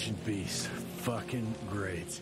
ancient beast. Fucking great.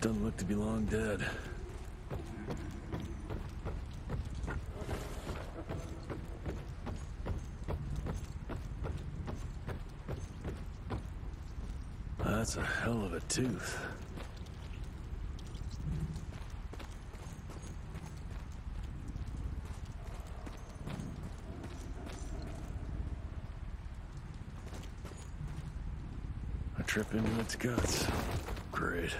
Doesn't look to be long dead. That's a hell of a tooth. A trip into its guts. Great.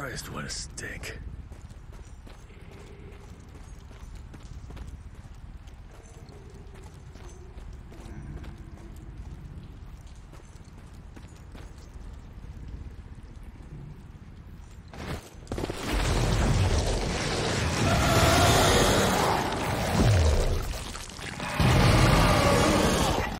Christ, what a stink.